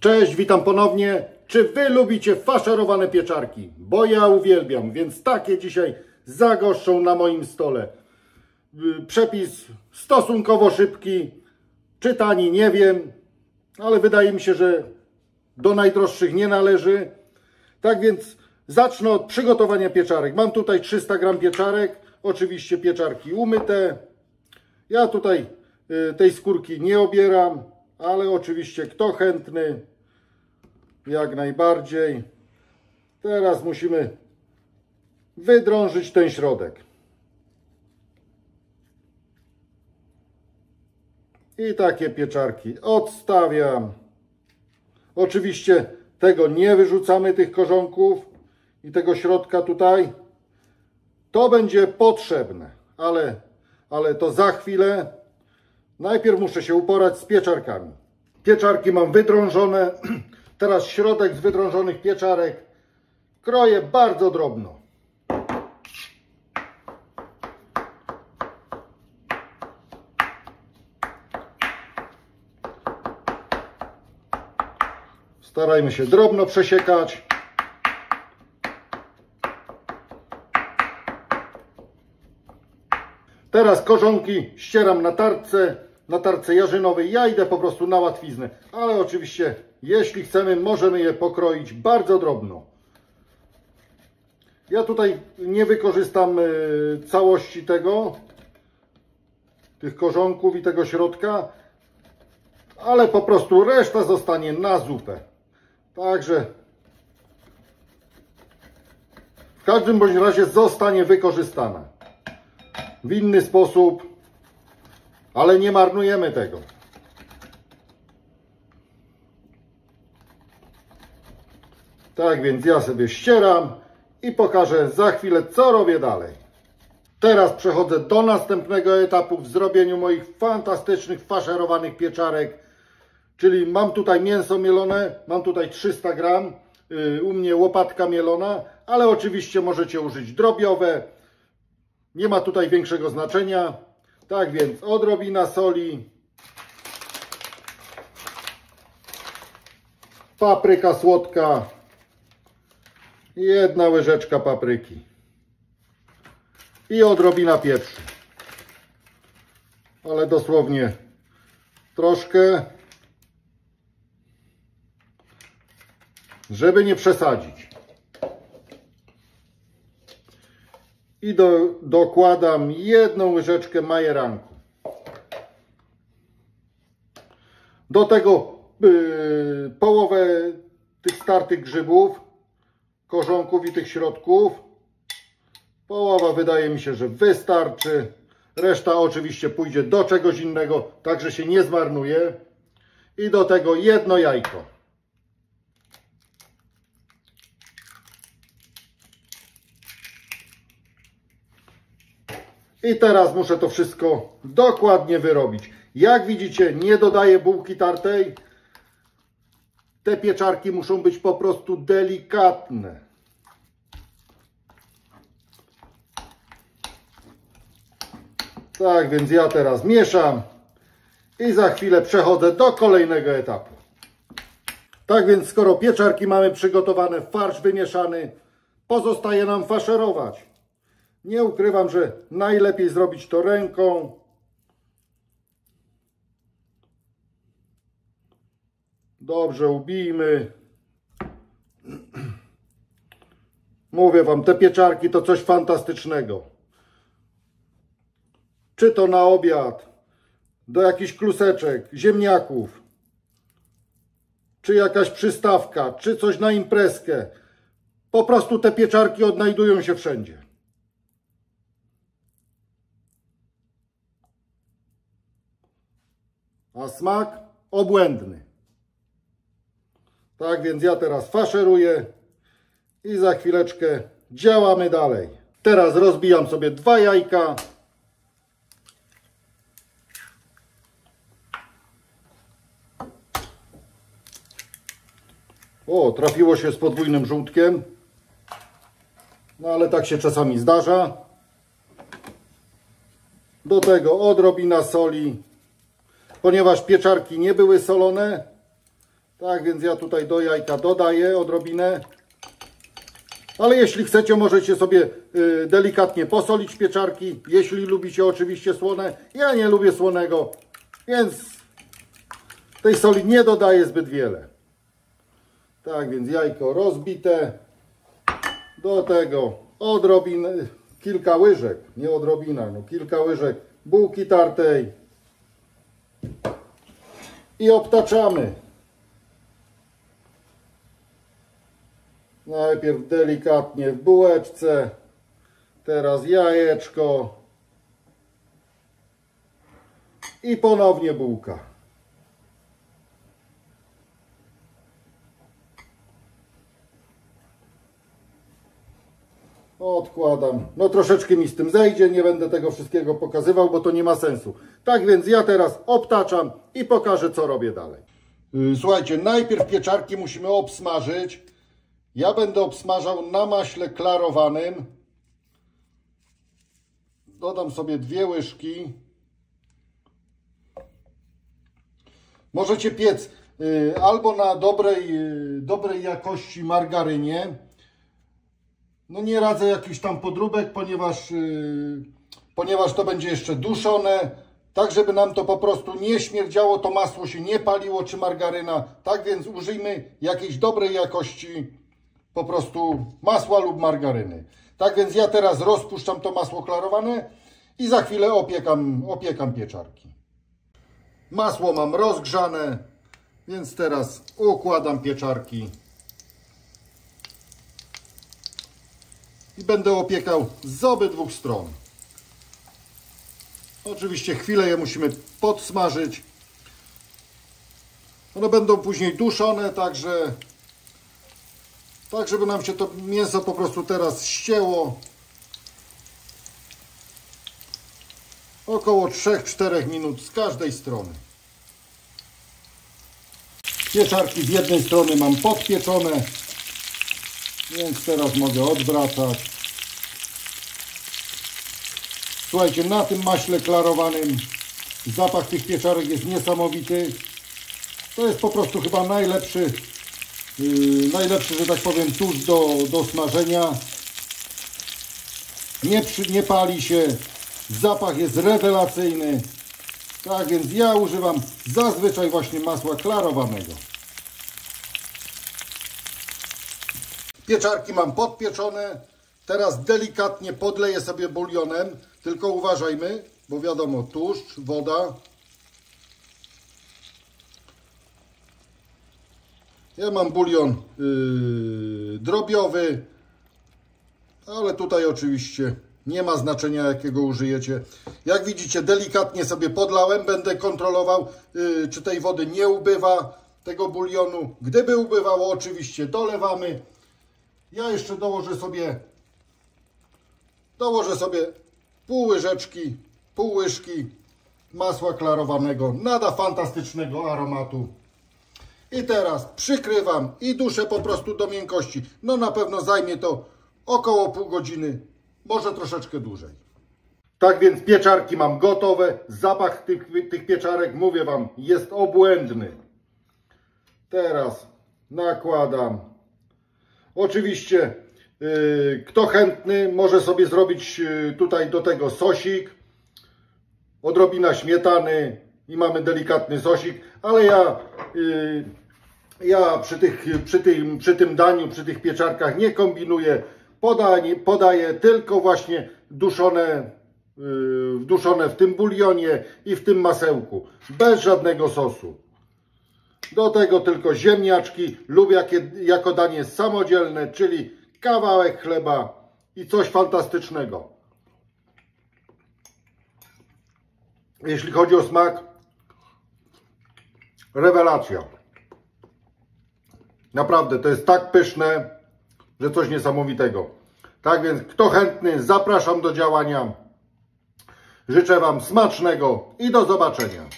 Cześć, witam ponownie. Czy wy lubicie faszerowane pieczarki? Bo ja uwielbiam, więc takie dzisiaj zagoszczą na moim stole. Y, Przepis stosunkowo szybki, czy tani nie wiem, ale wydaje mi się, że do najdroższych nie należy. Tak więc zacznę od przygotowania pieczarek. Mam tutaj 300 gram pieczarek, oczywiście pieczarki umyte. Ja tutaj y, tej skórki nie obieram, ale oczywiście kto chętny, jak najbardziej. Teraz musimy wydrążyć ten środek. I takie pieczarki odstawiam. Oczywiście tego nie wyrzucamy, tych korzonków i tego środka tutaj. To będzie potrzebne, ale, ale to za chwilę. Najpierw muszę się uporać z pieczarkami. Pieczarki mam wydrążone. Teraz środek z wydrążonych pieczarek kroję bardzo drobno. Starajmy się drobno przesiekać. Teraz korzonki ścieram na tarce, na tarce jarzynowej. Ja idę po prostu na łatwiznę, ale oczywiście jeśli chcemy, możemy je pokroić bardzo drobno. Ja tutaj nie wykorzystam y, całości tego, tych korzonków i tego środka, ale po prostu reszta zostanie na zupę. Także w każdym bądź razie zostanie wykorzystana w inny sposób, ale nie marnujemy tego. Tak więc ja sobie ścieram i pokażę za chwilę, co robię dalej. Teraz przechodzę do następnego etapu w zrobieniu moich fantastycznych faszerowanych pieczarek. Czyli mam tutaj mięso mielone, mam tutaj 300 gram, yy, u mnie łopatka mielona, ale oczywiście możecie użyć drobiowe. Nie ma tutaj większego znaczenia. Tak więc odrobina soli, papryka słodka, jedna łyżeczka papryki i odrobina pieprzu. Ale dosłownie troszkę, żeby nie przesadzić. I do, dokładam jedną łyżeczkę majeranku. Do tego yy, połowę tych startych grzybów, korzonków i tych środków. Połowa wydaje mi się, że wystarczy. Reszta oczywiście pójdzie do czegoś innego, także się nie zmarnuje. I do tego jedno jajko. I teraz muszę to wszystko dokładnie wyrobić. Jak widzicie, nie dodaję bułki tartej. Te pieczarki muszą być po prostu delikatne. Tak więc ja teraz mieszam i za chwilę przechodzę do kolejnego etapu. Tak więc skoro pieczarki mamy przygotowane, farsz wymieszany, pozostaje nam faszerować. Nie ukrywam, że najlepiej zrobić to ręką. Dobrze ubijmy. Mówię Wam, te pieczarki to coś fantastycznego. Czy to na obiad, do jakichś kluseczek, ziemniaków, czy jakaś przystawka, czy coś na imprezkę. Po prostu te pieczarki odnajdują się wszędzie. A smak obłędny. Tak więc ja teraz faszeruję i za chwileczkę działamy dalej. Teraz rozbijam sobie dwa jajka. O, trafiło się z podwójnym żółtkiem. No ale tak się czasami zdarza. Do tego odrobina soli. Ponieważ pieczarki nie były solone, Tak więc ja tutaj do jajka dodaję odrobinę. Ale jeśli chcecie, możecie sobie y, delikatnie posolić pieczarki. Jeśli lubicie oczywiście słone. Ja nie lubię słonego, więc tej soli nie dodaję zbyt wiele. Tak więc jajko rozbite. Do tego odrobinę, kilka łyżek, nie odrobina, no kilka łyżek bułki tartej. I obtaczamy. Najpierw delikatnie w bułeczce, teraz jajeczko i ponownie bułka. Odkładam. No troszeczkę mi z tym zejdzie, nie będę tego wszystkiego pokazywał, bo to nie ma sensu. Tak więc ja teraz obtaczam i pokażę, co robię dalej. Yy, Słuchajcie, najpierw pieczarki musimy obsmażyć. Ja będę obsmażał na maśle klarowanym. Dodam sobie dwie łyżki. Możecie piec y, albo na dobrej, y, dobrej jakości margarynie. No nie radzę jakichś tam podróbek, ponieważ, y, ponieważ to będzie jeszcze duszone. Tak, żeby nam to po prostu nie śmierdziało, to masło się nie paliło, czy margaryna. Tak więc użyjmy jakiejś dobrej jakości po prostu masła lub margaryny. Tak więc ja teraz rozpuszczam to masło klarowane i za chwilę opiekam, opiekam pieczarki. Masło mam rozgrzane, więc teraz układam pieczarki. I będę opiekał z obydwu stron. Oczywiście chwilę je musimy podsmażyć. One będą później duszone, także tak, żeby nam się to mięso po prostu teraz ścięło. Około 3-4 minut z każdej strony. Pieczarki z jednej strony mam podpieczone, więc teraz mogę odwracać. Słuchajcie, na tym maśle klarowanym zapach tych pieczarek jest niesamowity. To jest po prostu chyba najlepszy Yy, najlepszy, że tak powiem, tuż do, do smażenia. Nie, przy, nie pali się. Zapach jest rewelacyjny. Tak więc ja używam zazwyczaj właśnie masła klarowanego. Pieczarki mam podpieczone. Teraz delikatnie podleję sobie bulionem. Tylko uważajmy, bo wiadomo, tłuszcz, woda, Ja mam bulion yy, drobiowy, ale tutaj oczywiście nie ma znaczenia jakiego użyjecie. Jak widzicie delikatnie sobie podlałem, będę kontrolował yy, czy tej wody nie ubywa, tego bulionu. Gdyby ubywało oczywiście dolewamy. Ja jeszcze dołożę sobie dołożę sobie pół łyżeczki, pół łyżki masła klarowanego. Nada fantastycznego aromatu. I teraz przykrywam i duszę po prostu do miękkości. No na pewno zajmie to około pół godziny, może troszeczkę dłużej. Tak więc pieczarki mam gotowe. Zapach tych, tych pieczarek, mówię Wam, jest obłędny. Teraz nakładam. Oczywiście, yy, kto chętny, może sobie zrobić yy, tutaj do tego sosik. Odrobina śmietany i mamy delikatny sosik, ale ja yy, ja przy, tych, przy, tym, przy tym daniu, przy tych pieczarkach nie kombinuję. Podaję, tylko właśnie duszone, duszone w tym bulionie i w tym masełku. Bez żadnego sosu. Do tego tylko ziemniaczki lub jakie, jako danie samodzielne, czyli kawałek chleba i coś fantastycznego. Jeśli chodzi o smak, rewelacja. Naprawdę, to jest tak pyszne, że coś niesamowitego. Tak więc, kto chętny, zapraszam do działania. Życzę Wam smacznego i do zobaczenia.